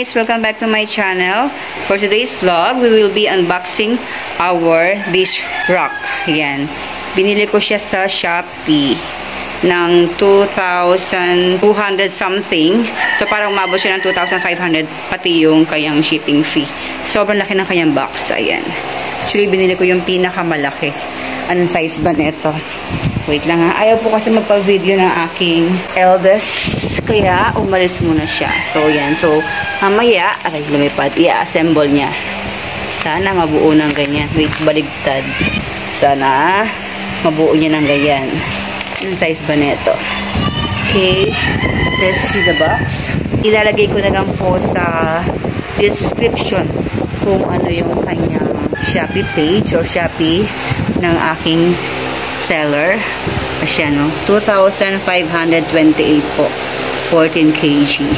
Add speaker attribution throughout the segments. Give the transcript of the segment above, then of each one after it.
Speaker 1: guys! Welcome back to my channel. For today's vlog, we will be unboxing our dish rack. Yan. Binili ko siya sa Shopee ng 2,200 something. So, parang umabot siya ng 2,500 pati yung kayang shipping fee. Sobrang laki ng kanyang box. Ayan. Actually, binili ko yung pinakamalaki. Anong size ba nito? Wait lang ha. Ayaw po kasi magpa-video ng aking eldest. Kaya, umalis muna siya. So, yan. So, mamaya, ay, lumipad. I-assemble niya. Sana mabuo ng ganyan. Wait, baligtad. Sana mabuo niya ng ganyan. Yung size ba nito? Okay. Let's see the box. Ilalagay ko na lang po sa description kung ano yung kanyang Shopee page or Shopee ng aking seller. Asya, no? 2,528 po. 14 kg.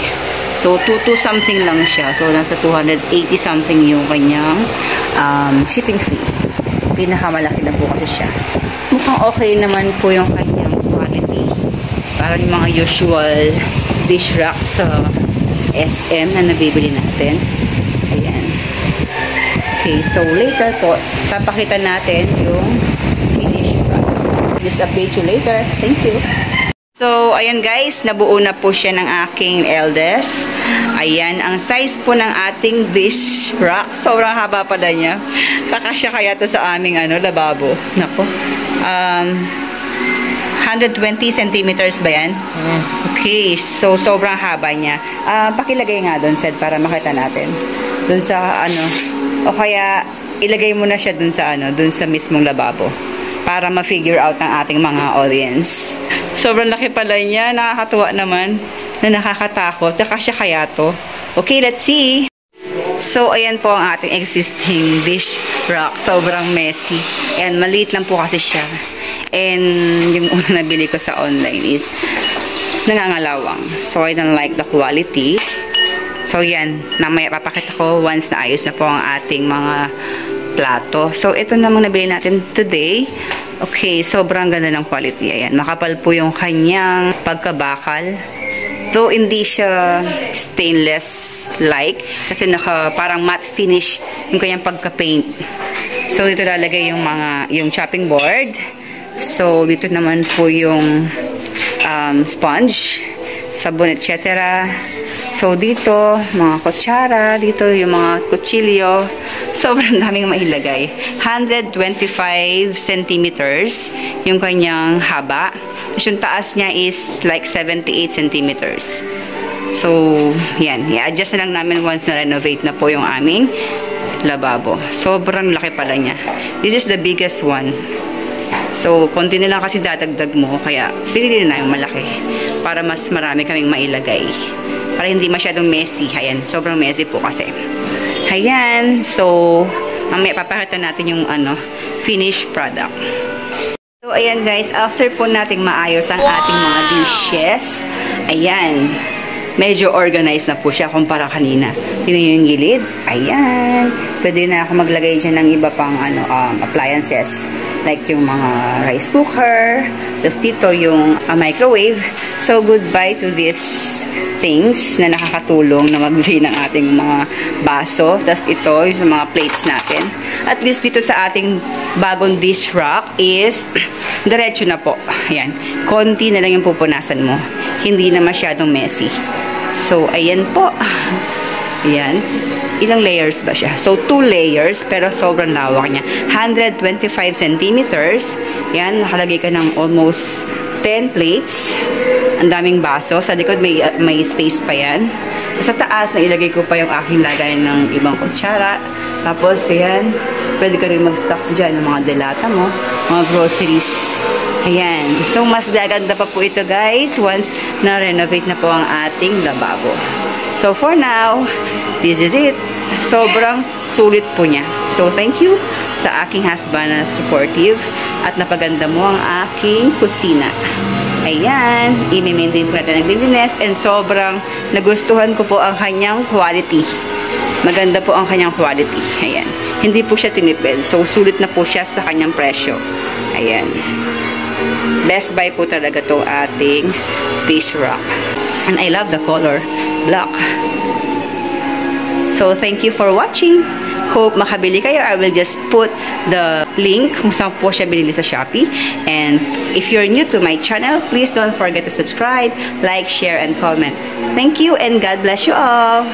Speaker 1: So, 2 something lang siya. So, nasa 280 something yung kanyang um, shipping fee. Pinakamalaki na po kasi siya. Mukhang okay naman po yung kanyang quality. Parang yung mga usual dish rack sa SM na nabibili natin. Okay, so later po, papakita natin yung finished product. Just update you later. Thank you. So, ayan guys, nabuo na po siya ng aking eldest. Ayan, ang size po ng ating dish rack. Sobrang haba pala niya. Kakasya kaya to sa aming ano, lababo. Nako. Um, 120 centimeters ba yan? Okay, so sobrang haba niya. Uh, pakilagay nga doon, Sed, para makita natin. Doon sa ano, o kaya ilagay mo na siya doon sa ano, doon sa mismong lababo para ma-figure out ng ating mga audience. Sobrang laki pala niya. Nakakatuwa naman na nakakatakot. Nakasya kaya to. Okay, let's see. So, ayan po ang ating existing dish rack. Sobrang messy. Ayan, maliit lang po kasi siya. And yung una nabili ko sa online is nangangalawang. So, I don't like the quality. So, yan. Namaya papakita ko once na ayos na po ang ating mga plato. So, ito namang nabili natin today. Okay, sobrang ganda ng quality. Ayan, makapal po yung kanyang pagkabakal. Though hindi siya stainless-like, kasi naka parang matte finish yung kanyang pagka-paint. So, dito lalagay yung mga, yung chopping board. So, dito naman po yung um, sponge, sabon, etc. So, dito, mga kutsara, dito yung mga kutsilyo, sobrang daming mailagay. 125 centimeters yung kanyang haba. Tapos yung taas niya is like 78 centimeters. So, yan. I-adjust na lang namin once na renovate na po yung aming lababo. Sobrang laki pala niya. This is the biggest one. So, konti na lang kasi dadagdag mo. Kaya, pinili na yung malaki. Para mas marami kaming mailagay. Para hindi masyadong messy. Ayan, sobrang messy po kasi. Ayan. So, mamaya papakita natin yung ano, finished product. So, ayan guys. After po nating maayos ang wow! ating mga dishes, ayan. Medyo organized na po siya kumpara kanina. Tingnan yung gilid. Ayan. Pwede na ako maglagay dyan ng iba pang ano, um, appliances. Like yung mga rice cooker. Tapos dito yung uh, microwave. So, goodbye to this things na nakakatulong na magbili ng ating mga baso. Tapos ito, yung mga plates natin. At least dito sa ating bagong dish rack is diretso na po. Ayan. Konti na lang yung pupunasan mo. Hindi na masyadong messy. So, ayan po. Ayan. Ilang layers ba siya? So, two layers, pero sobrang lawak niya. 125 centimeters. Yan, nakalagay ka ng almost 10 plates. Ang daming baso. Sa likod may, may space pa yan. Sa taas, nailagay ko pa yung aking lagay ng ibang kutsara. Tapos, yan. Pwede ka rin mag-stocks dyan ng mga delata mo. Mga groceries. Ayan. So, mas gaganda pa po ito, guys, once na-renovate na po ang ating lababo. So, for now, this is it. Sobrang sulit po niya. So, thank you sa aking husband na supportive at napaganda mo ang aking kusina. Ayan, i-maintain ko natin ang cleanliness and sobrang nagustuhan ko po ang kanyang quality. Maganda po ang kanyang quality. Ayan. Hindi po siya tinipid. So, sulit na po siya sa kanyang presyo. Ayan. Best buy po talaga to ating dish rack. And I love the color. Black. So, thank you for watching. Hope makabili kayo. I will just put the link kung saan po siya binili sa Shopee. And if you're new to my channel, please don't forget to subscribe, like, share, and comment. Thank you and God bless you all.